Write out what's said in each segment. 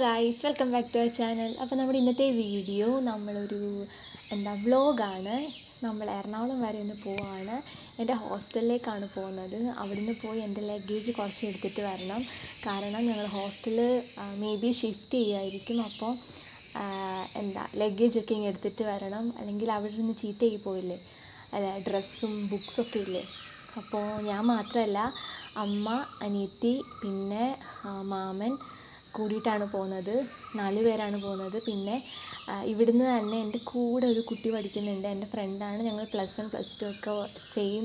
Guys welcome back to our channel അപ്പോൾ നമ്മുടെ ഇന്നത്തെ വീഡിയോ നമ്മളൊരു എന്താ വ്ലോഗാണ് നമ്മൾ എറണാകുളം വരെ ഒന്ന് പോവാണ്. എന്റെ ഹോസ്റ്റലിലേക്കാണ് പോകുന്നത്. അവിടുന്ന് പോയി എന്റെ ലഗേജ് കുറച്ച് എടുത്തിട്ട് വരണം. കാരണം ഞങ്ങൾ ഹോസ്റ്റൽ മേ ബി ഷിഫ്റ്റ് ചെയ്യുമായിരിക്കും അപ്പോൾ എന്താ ലഗേജൊക്കെ ഇങ്ങനെ എടുത്തിട്ട് വരണം. അല്ലെങ്കിൽ അവിടെ നിന്ന് ചീത്തയായി പോയില്ലേ? അല്ല ഡ്രസ്സും ബുക്സൊക്കെ ഇല്ലേ? അപ്പോൾ ഞാൻ മാത്രമല്ല അമ്മ അനിയത്തി പിന്നെ മാമൻ കൂടിയിട്ടാണ് പോകുന്നത്. നാല് പേരാണ് പോകുന്നത്. പിന്നെ ഇവിടുന്ന് തന്നെ എന്റെ കൂടെ ഒരു കുട്ടി പഠിക്കുന്നുണ്ട്. എന്റെ ഫ്രണ്ടാണ് ഞങ്ങൾ പ്ലസ് വൺ പ്ലസ് ടു ഒക്കെ സെയിം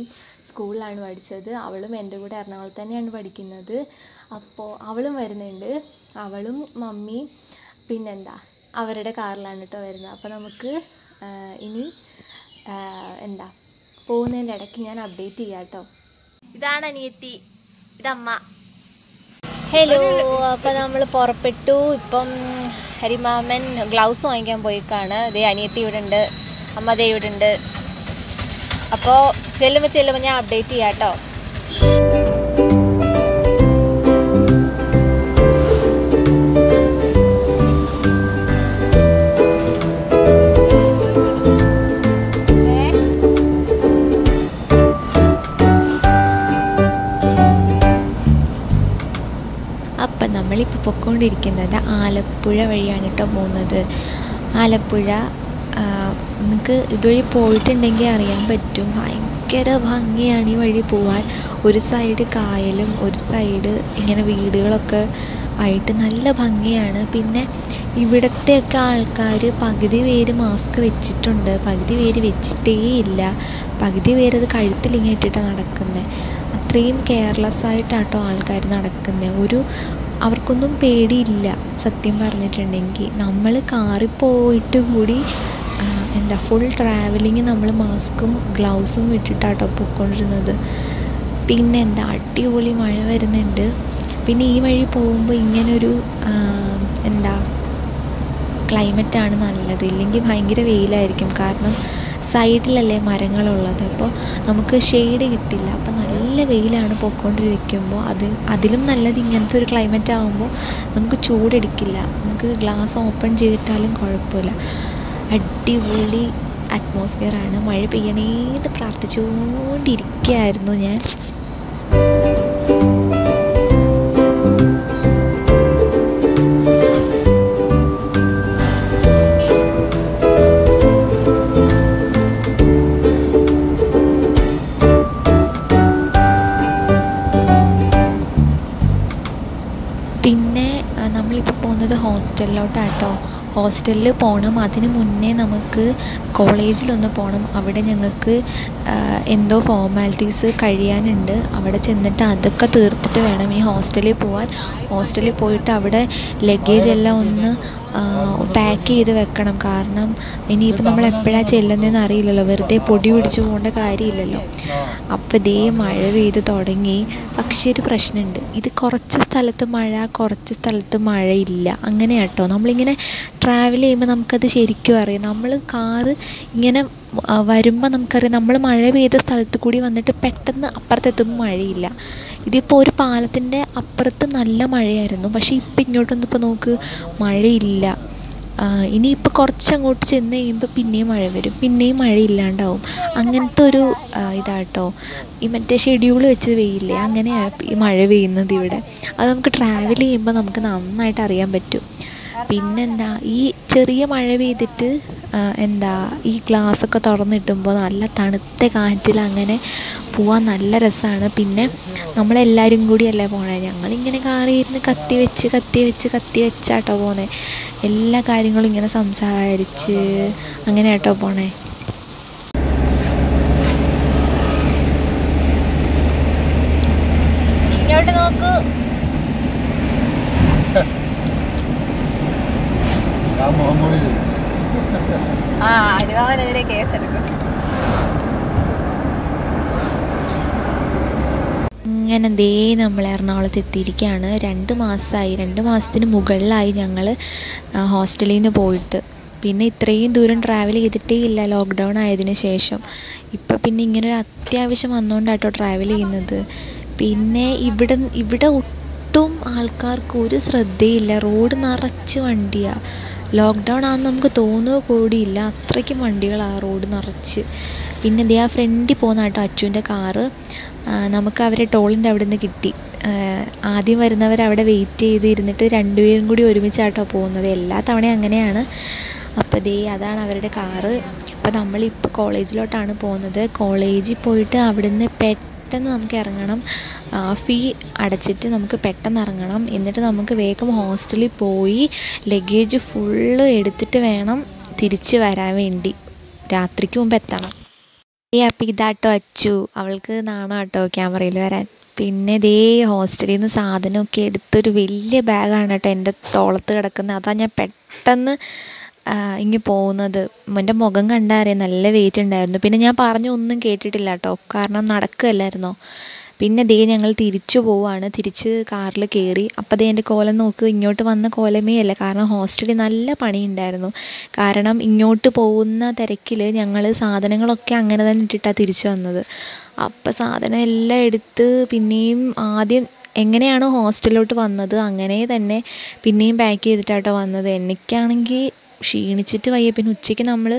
സ്കൂളിലാണ് പഠിച്ചത്. അവളും എന്റെ കൂടെ എറണാകുളത്ത് തന്നെയാണ് പഠിക്കുന്നത്. അപ്പോൾ അവളും വരുന്നുണ്ട്. അവളും മമ്മിയും പിന്നെന്താ? അവരുടെ കാറിലാണ് കേട്ടോ വരുന്നത്. അപ്പോൾ നമുക്ക് ഇനി എന്താ? പോകുന്നതിന്റെ ഇടയ്ക്ക് ഞാൻ അപ്ഡേറ്റ് ചെയ്യാം കേട്ടോ ഇതാണ് അനിയത്തി. ഇതമ്മ. ഹലോ അപ്പോൾ നമ്മൾ പുറപ്പെട്ടു. ഇപ്പം ഹരിമാമൻ ഗ്ലൗസ് വാങ്ങിക്കാൻ പോയിക്കാണ്. ദേ അനിയത്തി ഇവിടെ ഉണ്ട് അമ്മ ദേ ഇവിടെ ഉണ്ട്. അപ്പോൾ ചെല്ലുമ്പോൾ ചെല്ലുമ്പോൾ ഞാൻ അപ്ഡേറ്റ് ചെയ്യാം കേട്ടോ പൊയ്ക്കൊണ്ടിരിക്കുന്നത്. ആലപ്പുഴ വഴിയാണ് കേട്ടോ പോകുന്നത്. ആലപ്പുഴ നിങ്ങൾക്ക് ഇതുവഴി പോയിട്ടുണ്ടെങ്കിൽ അറിയാൻ പറ്റും. ഭയങ്കര ഭംഗിയാണ് ഈ വഴി പോവാൻ. ഒരു സൈഡ് കായലും ഒരു സൈഡ് ഇങ്ങനെ വീടുകളൊക്കെ ആയിട്ട് നല്ല ഭംഗിയാണ്. പിന്നെ ഇവിടത്തെയൊക്കെ ആൾക്കാർ പകുതി പേര് മാസ്ക് വെച്ചിട്ടുണ്ട്. പകുതി പേര് വെച്ചിട്ടേ ഇല്ല പകുതി പേര് അത് കഴുത്തിലിങ്ങനെ ഇട്ടിട്ടാണ് നടക്കുന്നത് അത്രയും കെയർലെസ് ആയിട്ടാട്ടോ ആൾക്കാർ നടക്കുന്നത് ഒരു അവർക്കൊന്നും പേടിയില്ല സത്യം പറഞ്ഞിട്ടുണ്ടെങ്കിൽ നമ്മൾ കാറിൽ പോയിട്ട് കൂടി എന്താ ഫുൾ ട്രാവലിങ് നമ്മൾ മാസ്കും ഗ്ലൗസും ഇട്ടിട്ടാട്ടോ പോയിക്കൊണ്ടിരുന്നത്. പിന്നെ എന്താ അടിപൊളി മഴ വരുന്നുണ്ട്. പിന്നെ ഈ വഴി പോകുമ്പോൾ ഇങ്ങനൊരു എന്താ ക്ലൈമറ്റാണ് നല്ലത്. ഇല്ലെങ്കിൽ ഭയങ്കര വെയിലായിരിക്കും. കാരണം സൈഡിലല്ലേ മരങ്ങളുള്ളത്. അപ്പോൾ നമുക്ക് ഷെയ്ഡ് കിട്ടില്ല. അപ്പോൾ നല്ല വെയിലാണ് പോയിക്കൊണ്ടിരിക്കുമ്പോൾ അത് അതിലും നല്ലത് ഇങ്ങനത്തെ ഒരു ക്ലൈമറ്റ് ആകുമ്പോൾ നമുക്ക് ചൂടെടുക്കില്ല. നമുക്ക് ഗ്ലാസ് ഓപ്പൺ ചെയ്തിട്ടാലും കുഴപ്പമില്ല. അടിപൊളി അറ്റ്മോസ്ഫിയറാണ് മഴ പെയ്യണേന്ന് പ്രാർത്ഥിച്ചുകൊണ്ടിരിക്കുകയായിരുന്നു ഞാൻ. ഹോസ്റ്റലിലോട്ടാണ് ഹോസ്റ്റലിൽ പോകണം അതിന് മുന്നേ നമുക്ക് കോളേജിലൊന്ന് പോകണം അവിടെ ഞങ്ങൾക്ക് എന്തോ ഫോർമാലിറ്റീസ് കഴിയാനുണ്ട്. അവിടെ ചെന്നിട്ട് അതൊക്കെ തീർത്തിട്ട് വേണം ഈ ഹോസ്റ്റലിൽ പോകാൻ ഹോസ്റ്റലിൽ പോയിട്ട് അവിടെ ലഗേജ് എല്ലാം ഒന്ന് പാക്ക് ചെയ്ത് വെക്കണം. കാരണം ഇനിയിപ്പോൾ നമ്മൾ എപ്പോഴാണ് ചെല്ലുന്നതെന്ന് അറിയില്ലല്ലോ. വെറുതെ പൊടി പിടിച്ച് പോകേണ്ട കാര്യമില്ലല്ലോ. അപ്പോൾ ഇതേ മഴ പെയ്ത് തുടങ്ങി. പക്ഷേ ഒരു പ്രശ്നമുണ്ട്. ഇത് കുറച്ച് സ്ഥലത്ത് മഴ കുറച്ച് സ്ഥലത്ത് മഴയില്ല അങ്ങനെ കേട്ടോ നമ്മളിങ്ങനെ ട്രാവൽ ചെയ്യുമ്പോൾ നമുക്കത് ശരിക്കും അറിയാം. നമ്മൾ കാറ് ഇങ്ങനെ വരുമ്പോൾ നമുക്കറിയാം. നമ്മൾ മഴ പെയ്ത സ്ഥലത്ത് കൂടി വന്നിട്ട് പെട്ടെന്ന് അപ്പുറത്തെത്തുമ്പോൾ മഴയില്ല. ഇതിപ്പോൾ ഒരു പാലത്തിന്റെ അപ്പുറത്ത് നല്ല മഴയായിരുന്നു. പക്ഷേ ഇപ്പം ഇങ്ങോട്ടൊന്നും വന്നപ്പോൾ നോക്ക് മഴയില്ല. ഇനിയിപ്പോൾ കുറച്ചങ്ങോട്ട് ചെന്ന് കഴിയുമ്പോൾ പിന്നെയും മഴ വരും. പിന്നെയും മഴ ഇല്ലാണ്ടാവും. അങ്ങനത്തെ ഒരു ഇതാട്ടോ. ഈ മറ്റേ ഷെഡ്യൂൾ വെച്ച് പെയ്യില്ലേ അങ്ങനെയാണ് ഈ മഴ പെയ്യുന്നത് ഇവിടെ. അത് നമുക്ക് ട്രാവൽ ചെയ്യുമ്പോൾ നമുക്ക് നന്നായിട്ട് അറിയാൻ പറ്റും. പിന്നെന്താ ഈ ചെറിയ മഴ പെയ്തിട്ട് എന്താ ഈ ഗ്ലാസ്സൊക്കെ തുറന്നിട്ടുമ്പോൾ നല്ല തണുത്ത കാറ്റിൽ അങ്ങനെ പോവാൻ നല്ല രസമാണ്. പിന്നെ നമ്മളെല്ലാവരും കൂടിയല്ലേ പോണേ? ഞങ്ങളിങ്ങനെ കാറിയിരുന്ന് കത്തി വെച്ച് കത്തി വെച്ച് കത്തി വെച്ചാട്ടോ പോണേ എല്ലാ കാര്യങ്ങളും ഇങ്ങനെ സംസാരിച്ച് അങ്ങനെ കേട്ടോ പോണേ. ഇങ്ങോട്ട് നോക്കൂ. ആ മുഖം മൂടി തിരിച്ചു ആ അനുഭവനെതിരെ കേസെടുക്കും. അങ്ങനെ ദേ നമ്മൾ എറണാകുളത്ത് എത്തിയിരിക്കുകയാണ് രണ്ട് മാസമായി രണ്ട് മാസത്തിന് മുകളിലായി ഞങ്ങൾ ഹോസ്റ്റലിൽ നിന്ന് പോയിട്ട്. പിന്നെ ഇത്രയും ദൂരം ട്രാവൽ ചെയ്തിട്ടേ ഇല്ല ലോക്ക്ഡൗൺ ആയതിനു ശേഷം. ഇപ്പം പിന്നെ ഇങ്ങനെ ഒരു അത്യാവശ്യം വന്നുകൊണ്ടാട്ടോ ട്രാവൽ ചെയ്യുന്നത്. പിന്നെ ഇവിടെ ഇവിടെ ഒട്ടും ആൾക്കാർക്ക് ഒരു ശ്രദ്ധയില്ല. റോഡ് നിറച്ച് വണ്ടിയാണ് ലോക്ക്ഡൗൺ ആണെന്ന് നമുക്ക് തോന്നുക കൂടിയില്ല. അത്രയ്ക്കും വണ്ടികൾ ആ റോഡ് നിറച്ച്. പിന്നെ ദേ ആ ഫ്രണ്ടിൽ പോകുന്ന കേട്ടോ അച്ചുവിന്റെ കാറ് നമുക്ക് അവരെ ടോളിന്റെ അവിടെ നിന്ന് കിട്ടി ആദ്യം വരുന്നവർ അവിടെ വെയിറ്റ് ചെയ്തിരുന്നിട്ട് രണ്ടുപേരും കൂടി ഒരുമിച്ചാട്ടോ പോകുന്നത്. എല്ലാ തവണയും അങ്ങനെയാണ്. അപ്പോൾ ദേ അതാണ് അവരുടെ കാറ് അപ്പോൾ നമ്മളിപ്പോൾ കോളേജിലോട്ടാണ് പോകുന്നത്. കോളേജിൽ പോയിട്ട് അവിടുന്ന് പെട്ടെന്ന് നമുക്ക് ഇറങ്ങണം. ഫീ അടച്ചിട്ട് നമുക്ക് പെട്ടെന്ന് ഇറങ്ങണം. എന്നിട്ട് നമുക്ക് വേഗം ഹോസ്റ്റലിൽ പോയി ലഗേജ് ഫുള്ള് എടുത്തിട്ട് വേണം തിരിച്ച് വരാൻ വേണ്ടി. രാത്രിക്ക് മുമ്പ് എത്തണം. ഏ അപ്പം ഇതാട്ടോ അച്ചു. അവൾക്ക് നാണം കേട്ടോ ക്യാമറയിൽ വരാൻ. പിന്നെ ഇതേ ഹോസ്റ്റലിൽ നിന്ന് സാധനമൊക്കെ എടുത്തൊരു വലിയ ബാഗാണ് കേട്ടോ എന്റെ തോളത്ത് കിടക്കുന്നത്. അതാ ഞാൻ പെട്ടെന്ന് ഇങ്ങ് പോകുന്നത്. എന്റെ മുഖം കണ്ടാൽ അറിയാം നല്ല വെയിറ്റ് ഉണ്ടായിരുന്നു. പിന്നെ ഞാൻ പറഞ്ഞു ഒന്നും കേട്ടിട്ടില്ല കേട്ടോ കാരണം നടക്കുകയല്ലായിരുന്നോ. പിന്നെ ദേ ഞങ്ങൾ തിരിച്ചു പോവാണ്. തിരിച്ച് കാറിൽ കയറി അപ്പോൾ ദേ എന്റെ കോലം നോക്ക്. ഇങ്ങോട്ട് വന്ന കോലമേ അല്ല. കാരണം ഹോസ്റ്റലിൽ നല്ല പണി ഉണ്ടായിരുന്നു കാരണം ഇങ്ങോട്ട് പോകുന്ന തിരക്കിൽ ഞങ്ങൾ സാധനങ്ങളൊക്കെ അങ്ങനെ തന്നെ ഇട്ടിട്ടാണ് തിരിച്ചു വന്നത്. അപ്പോൾ സാധനം എല്ലാം എടുത്ത് പിന്നെയും ആദ്യം എങ്ങനെയാണോ ഹോസ്റ്റലിലോട്ട് വന്നത് അങ്ങനെ തന്നെ പിന്നെയും പാക്ക് ചെയ്തിട്ടാട്ടോ വന്നത്. എനിക്കാണെങ്കിൽ ക്ഷീണിച്ചിട്ട് വയ്യ. പിന്നെ ഉച്ചയ്ക്ക് നമ്മൾ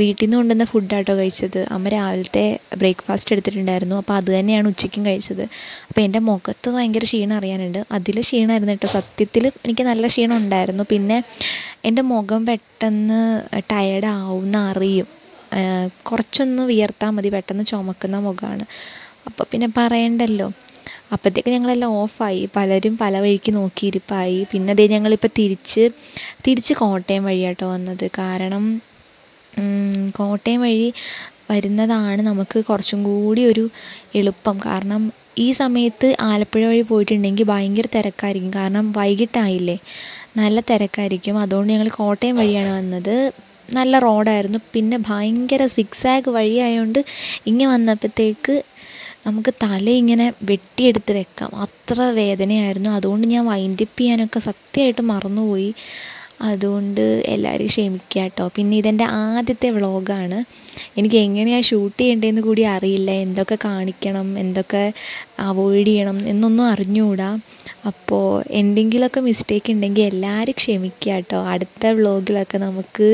വീട്ടിൽ നിന്ന് കൊണ്ടുവന്ന ഫുഡാട്ടോ കഴിച്ചത്. അമ്മ രാവിലത്തെ ബ്രേക്ക്ഫാസ്റ്റ് എടുത്തിട്ടുണ്ടായിരുന്നു. അപ്പോൾ അത് തന്നെയാണ് ഉച്ചയ്ക്കും കഴിച്ചത്. അപ്പോൾ എന്റെ മുഖത്ത് ഭയങ്കര ക്ഷീണം അറിയാനുണ്ട്. അതിൽ ക്ഷീണമായിരുന്നു കേട്ടോ. സത്യത്തിൽ എനിക്ക് നല്ല ക്ഷീണം ഉണ്ടായിരുന്നു. പിന്നെ എന്റെ മുഖം പെട്ടെന്ന് ടയേർഡ് ആവുമെന്ന് അറിയും. കുറച്ചൊന്ന് വിയർത്താൽ മതി. പെട്ടെന്ന് ചുമക്കുന്ന മുഖമാണ്. അപ്പോൾ പിന്നെ പറയണ്ടല്ലോ. അപ്പോഴത്തേക്ക് ഞങ്ങളെല്ലാം ഓഫായി. പലരും പല വഴിക്ക് നോക്കിയിരിപ്പായി. പിന്നെ അതേ ഞങ്ങളിപ്പോൾ തിരിച്ച് തിരിച്ച് കോട്ടയം വഴിയാട്ടോ വന്നത്. കാരണം കോട്ടയം വഴി വരുന്നതാണ് നമുക്ക് കുറച്ചും കൂടി ഒരു എളുപ്പം. കാരണം ഈ സമയത്ത് ആലപ്പുഴ വഴി പോയിട്ടുണ്ടെങ്കിൽ ഭയങ്കര തിരക്കായിരിക്കും. കാരണം വൈകിട്ടായില്ലേ? നല്ല തിരക്കായിരിക്കും. അതുകൊണ്ട് ഞങ്ങൾ കോട്ടയം വഴിയാണ് വന്നത്. നല്ല റോഡായിരുന്നു. പിന്നെ ഭയങ്കര സിക്സാഗ് വഴിയായതുകൊണ്ട് ഇങ്ങനെ വന്നപ്പോഴത്തേക്ക് നമുക്ക് തല ഇങ്ങനെ വെട്ടിയെടുത്ത് വെക്കാം. അത്ര വേദനയായിരുന്നു. അതുകൊണ്ട് ഞാൻ വൈൻഡപ്പ് ചെയ്യാനൊക്കെ സത്യമായിട്ട് മറന്നുപോയി. അതുകൊണ്ട് എല്ലാവരും ക്ഷമിക്കുക കേട്ടോ. പിന്നെ ഇതെന്റെ ആദ്യത്തെ വ്ളോഗാണ് എനിക്ക് എങ്ങനെയാണ് ഷൂട്ട് ചെയ്യേണ്ടതെന്ന് കൂടി അറിയില്ല. എന്തൊക്കെ കാണിക്കണം എന്തൊക്കെ അവോയ്ഡ് ചെയ്യണം എന്നൊന്നും അറിഞ്ഞുകൂടാ. അപ്പോൾ എന്തെങ്കിലുമൊക്കെ മിസ്റ്റേക്ക് ഉണ്ടെങ്കിൽ എല്ലാവരും ക്ഷമിക്കുക കേട്ടോ. അടുത്ത വ്ളോഗിലൊക്കെ നമുക്ക്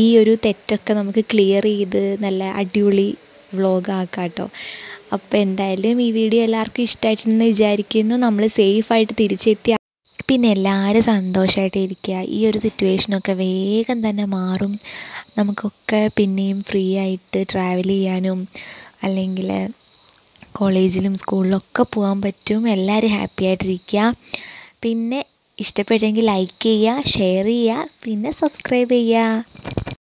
ഈ ഒരു തെറ്റൊക്കെ നമുക്ക് ക്ലിയർ ചെയ്ത് നല്ല അടിപൊളി വ്ളോഗാക്കാം കേട്ടോ. അപ്പോൾ എന്തായാലും ഈ വീഡിയോ എല്ലാവർക്കും ഇഷ്ടമായിട്ടുണ്ടെന്ന് വിചാരിക്കുന്നു. നമ്മൾ സേഫായിട്ട് തിരിച്ചെത്തി പിന്നെ എല്ലാവരും സന്തോഷമായിട്ട് ഇരിക്കുക. ഈ ഒരു സിറ്റുവേഷനൊക്കെ വേഗം തന്നെ മാറും. നമുക്കൊക്കെ പിന്നെയും ഫ്രീ ആയിട്ട് ട്രാവൽ ചെയ്യാനും അല്ലെങ്കിൽ കോളേജിലും സ്കൂളിലൊക്കെ പോകാൻ പറ്റും. എല്ലാവരും ഹാപ്പി ആയിട്ടിരിക്കുക പിന്നെ ഇഷ്ടപ്പെട്ടെങ്കിൽ ലൈക്ക് ചെയ്യുക ഷെയർ ചെയ്യുക പിന്നെ സബ്സ്ക്രൈബ് ചെയ്യുക.